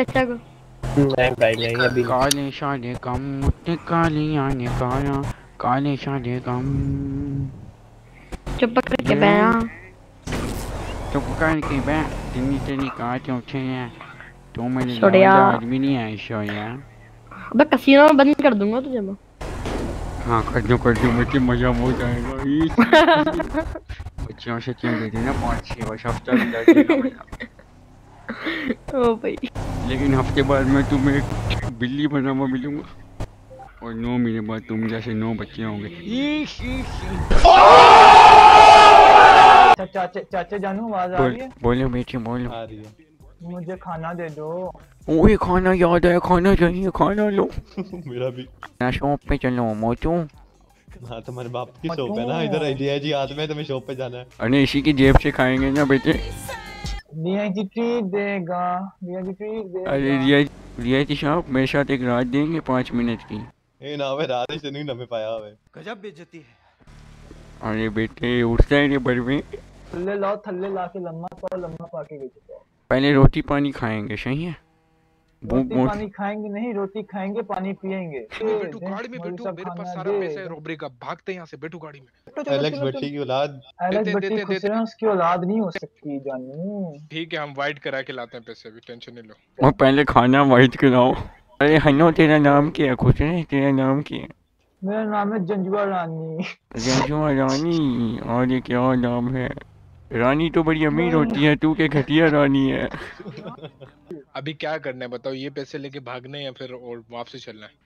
चाचा को नहीं भाई नहीं अभी काले शाले कम मुट्टे काली आने काया काले शाले कम चुप करके बैठा चुप कर के बैठ तेरी तेरी कांच उठे हैं तो मेरे छोड़िया। आदमी नहीं आए शो यार अबे कसीनो में बंद कर दूँगा तुझे मैं हाँ कर दो कर दो मुझे मज़ा हो जाएगा ई। बच्चियों से क्यों दे देना पाँच छः वर्ष हफ़्ता। ओ भाई। लेकिन हफ़्ते बाद मैं तुम्हें एक बिल्ली बना हुआ मिलूँगा। और नौ महीने बाद तुम जैसे नौ बच्चे होंगे। अच्छा चाचे चाचे जानू आवाज़ आ रही है? बोलो बेटी बोलो। आ रही है। मुझे खाना दे दो। ओए खाना याद है खाना चाहिए खाना लो। मेरा भी। ना शॉप पे चलो मोटू। हाँ तुम्हारे बाप की शॉप है ना इधर आइडिया जी हाथ में तुम्हें शॉप पे जाना है। अरे इसी की जेब से खाएँगे ना बेटे। देगा देगा। अरे रिया रिया शॉप मेरे साथ एक रात देंगे पाँच मिनट की। ए ना वे रात से नहीं नमे पाया हुए गजब बेइज्जती है। अरे बेटे उठता है रे थल्ले लाओ थल्ले ला के लम्मा पाओ लम्मा पा के बेच। पहले रोटी पानी खाएँगे सही है? रोटी पानी खाएँगे नहीं रोटी खाएँगे पानी पिएँगे। बैठू गाड़ी में मौलवी मेरे पास सारा पैसा है रोबरी का भागते यहाँ से बैठू गाड़ी में। चलो, चलो, एलेक्स भट्टी की औलाद। एलेक्स भट्टी देते, खुश है औलाद नहीं हो सकती जानू। ठीक है हम वाइट करा के लाते हैं पैसे अभी टेंशन नहीं लो। और पहले खाना वाइट कराओ अरे हनो तेरा नाम क्या है? खुश है तेरा नाम क्या है? मेरा नाम है जंजुआ रानी। रजुआ रानी और ये क्या नाम है? रानी तो बड़ी अमीर होती है तू के घटिया रानी है। अभी क्या करना है बताओ ये पैसे लेके भागने हैं या फिर और वापसी चलना है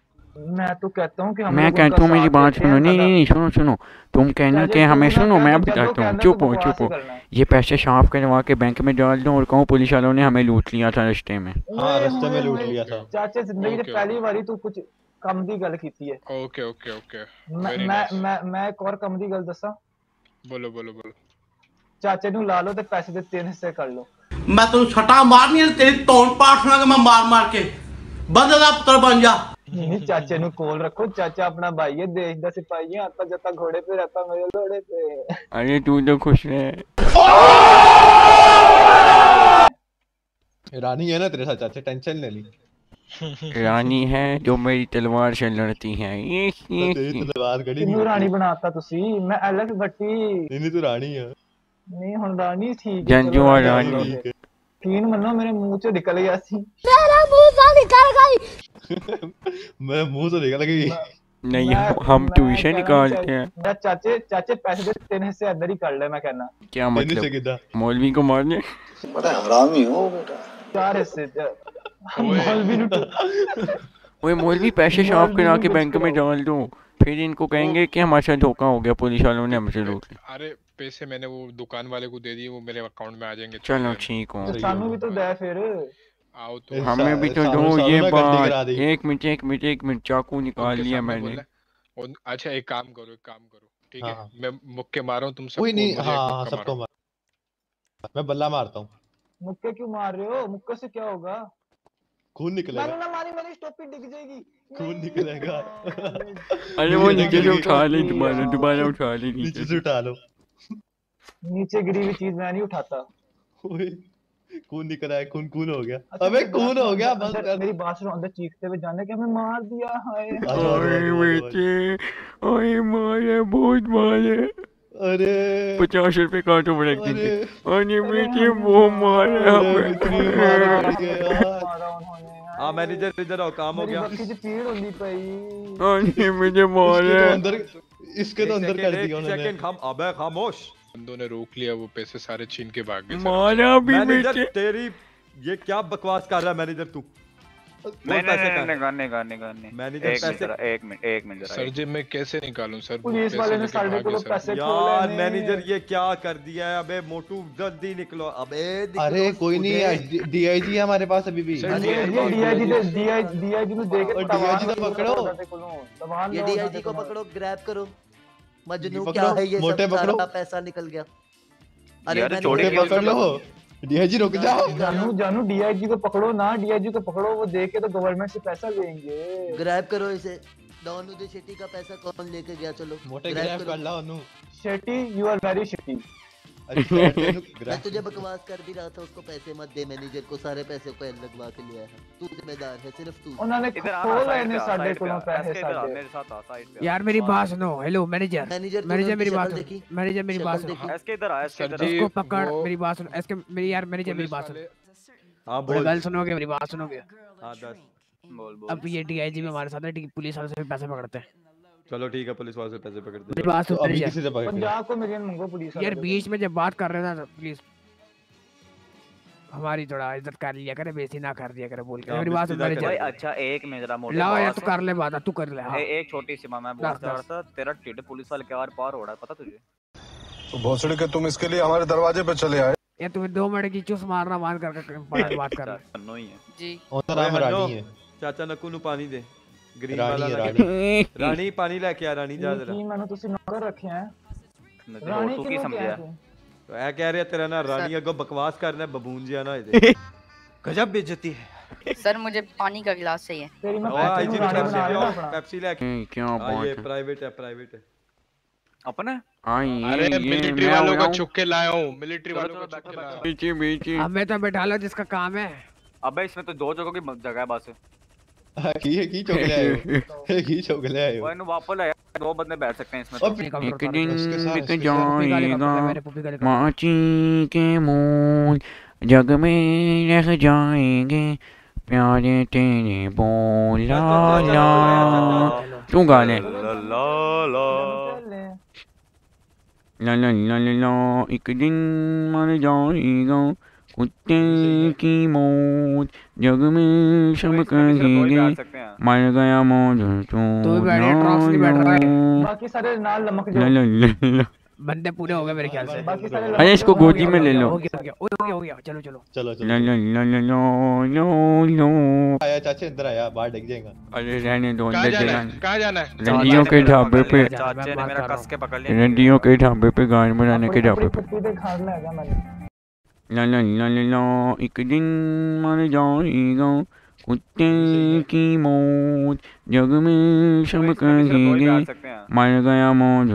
मैं तो कहता हूँ कि हम मैं लोग कहता उनका हूँ मेरी साथ बात देते हैं, सुनो नहीं सदा- नहीं नहीं सुनो सुनो तुम कहना चाचा कि हमें जो सुनो कहना- मैं जब वो बताता हूँ कहना चुप तो हो बकवास चुप हो ही करना है। ये पैसे साफ करवा के बैंक में डाल दो और कहूँ पुलिस वालों ने हमें लूट लिया था रास्ते में हाँ ओए रास्ते में होए लूट होए। लिया था चाचे जिंदगी ओके, च पहली वारी तू कुछ कम दी गल कीती है ओके ओके ओके मैं वेरी मैं नाइस मैं मैं एक और कम दी गल दसा बोलो बोलो बोलो ਚਾਚੇ ਨੂੰ ਲਾ ਲਓ ਤੇ ਪੈਸੇ ਦੇ ਤਿੰਨ ਹਿੱਸੇ ਕਰ ਲਓ मैं तेन छटा मारनी तेरी तौन पाठना मैं मार मार के। बंदे का पुत्र बन जा। चाचे कोल रखो चाचा अपना भाई है देश दा सिपाही है आता जाता घोड़े पे रहता मेरे घोड़े पे। अरे तू तो खुश है रानी है ना तेरे साथ चाचा टेंशन ले ली। रानी है जो मेरी तलवार से लड़ती है। ये, तो तलवार रानी बनाता तुसी? मैं एलेक्स भट्टी नहीं तू रानी है। ਨਹੀਂ ਹੁਣ ਰਾਣੀ ਠੀਕ ਹੈ ਜੰਜੂ ਚਲੋ ਆ ਰਾਣੀ ਰਾਣੀ। ਠੀਕ ਹੈ। ਯਕੀਨ ਮੰਨੋ ਮੇਰੇ ਮੂੰਹ ਚੋਂ ਨਿਕਲ ਗਿਆ ਸੀ मेरे मुंह से निकल गई नहीं मैं- हम- हम मैं ट्यूशन कहना निकालते चाह- हैं मेरा चाचे चाचे पैसे दे तीन हिस्से अंदर ही कर ले मैं कहना क्या मैंने से मतलब किदा मौलवी को मारने चार हिस्से च- मौलवी नु ओए मौलवी पैसे साफ मौलवी करा को के कुछ बैंक में कराओ। डाल दो फिर इनको कहेंगे कि हमारे साथ धोखा हो गया पुलिस वालों ने हमसे लूट लिया अरे पैसे मैंने वो दुकान वाले को दे दिए वो मेरे अकाउंट में आ जाएँगे चलो ठीक हो। तो सानू भी तो दे फिर। आओ तो। हमें भी तो दो ये बात। एक मिनट एक मिनट एक मिनट चाकू निकाल लिया मैंने। अच्छा एक काम करो एक काम करो ठीक हाँ, है हाँ। मैं मुक्के मारो तुम सबको कोई नहीं हाँ हाँ सबको मार। मैं बल्ला मारता हूँ। मुक्के क्यों मार रहे हो? मुक्के से क्या होगा? खून मैंने निकलेगा ना मारी मेरी टोपी डिग जाएगी। खून निकलेगा। अरे वो नीचे से उठा ले दोबारा दोबारा उठा ले नीचे नीचे से उठा लो। नीचे गिरी हुई चीज़ मैं नहीं उठाता। खून निकल रहा है खून खून हो गया। अच्छा, अबे खून हो गया बस कर। मेरी बात सुनो अंदर चीखते हुए जाने के हमें मार दिया हाय ओए। बेटे ओए मारे बहुत मारे अरे। पचास रुपए काटो ब्रेक दीजिए अरे। बेटे वो मारे अरे, इतनी मारा हमें। मारा उन्होंने हाँ मैनेजर इधर आओ काम हो मेरी गया। अरे मुझे मारे। तो इसके तो अंदर कर दिया उन्होंने। सेकंड खाम अबे खामोश। बंदों ने रोक लिया वो पैसे सारे छीन के भाग गए माना भी मैनेजर तेरी ये क्या बकवास कर रहा है मैनेजर तू? यार मैनेजर ये क्या कर दिया है? अबे मोटू जल्दी निकलो। अबे अरे कोई नहीं हमारे पास अभी भी। को पकड़ो। ग्रैप करो। मजनू क्या है ये मोटे पकड़ो। पैसा निकल गया। यार, चोरी मोटे की देखा- पकड़ लो। डीआईजी रुक जाओ। जानू जानू डीआईजी को पकड़ो ना डीआईजी को पकड़ो वो दे के तो गवर्नमेंट से पैसा लेंगे। ग्रैब करो इसे। डॉन उदय शेट्टी का पैसा कौन लेके गया? चलो मोटे ग्रैब कर। लो Anu. Shetty you are very Shetty मैं तुझे बकवास कर भी रहा था उसको पैसे मत दे मैनेजर को सारे पैसे को लगवा के लिया है। तू जिम्मेदार है सिर्फ़ तू। उन्होंने खोल लेने साढ़े को पैसे साढ़े। मेरे साथ आ साइड पे यार मेरी बात सुनो हेलो मैनेजर मैनेजर मैनेजर मेरी बात देखी। मैनेजर मेरी बात सुनो। एसके इधर आ एसके इधर उसको पकड़ मेरी बात सुनो। एसके मेरी यार मैनेजर मेरी बात सुनो। हाँ बोल। गल सुनोगे मेरी बात सुनोगे? हाँ दस। बोल बोल अब ये डीआईजी भी हमारे साथ है पुलिस वाले से पैसे पकड़ते हैं। चलो ठीक है पुलिस वाले से पैसे पकड़ दे बात सुन अभी किसी से पकड़ पंजाब को मिलियन मंगो पुलिस यार बीच में जब बात कर रहे थे ना प्लीज़ हमारी थोड़ा इज़्ज़त कर लिया करे बेसी ना कर दिया करे बोल के। मेरी बात सुन भाई अच्छा एक मिनट जरा मोटे ला यार तू कर ले बात तू कर ले हाँ। एक छोटी सी मैं बोल रहा था तेरा टिड पुलिस वाले के बार पार हो रहा पता तुझे? तो भोसड़ी के तुम इसके लिए हमारे दरवाजे पे चले आए। ये तुम्हें दो मिनट की चूस मारना बंद करके बात कर अच्छा, रहा है जी। और तो राम रानी है। चाचा नकुनु पानी दे। ਗ੍ਰੀਨ ਵਾਲਾ ਰਾਣੀ ਰਾਣੀ ਪਾਣੀ ਲੈ ਕੇ ਆ ਰਾਣੀ ਜਾ ਜਰਾ ਕੀ ਮੈਨੂੰ ਤੁਸੀਂ ਨੌਕਰ ਰੱਖਿਆ ਰਾਣੀ ਕੀ ਸਮਝਿਆ ਇਹ ਕਹਿ ਰਿਹਾ ਤੇਰਾ ਨਾ ਰਾਣੀ ਅੱਗੋਂ ਬਕਵਾਸ ਕਰਨਾ ਬਬੂਨ ਜਿਆ ਨਾ ਇਹਦੇ सर मुझे अपना अरे मिलिट्री वालों लाया मिलिट्री वालों को तो बैठा लो जिसका काम है अबे इसमें तो दो जगह की जगह है बस की के मूल जग में रह जाएँगे। प्यारे तेरे बोला ला तू गा ला ला ला ला। एक दिन मर जाएगा। कुत्ते की मौत जग में सब कहेंगे मर गया मौज तो बंदे पूरे हो गए मेरे ख्याल से। अरे इसको गोदी में ले लो। चलो चलो। चलो चलो। आया चाचा इधर आया बाहर डग जाएगा। अरे रहने दो कहाँ जाना है? रंडियों के ढाबे पे रंडियों के ढाबे पे गान बनाने के ढाबे पे ला ला ला ला ला एक दिन मर जाएगा कुत्ते की मौत जग में सब कहेंगे मर गया मौज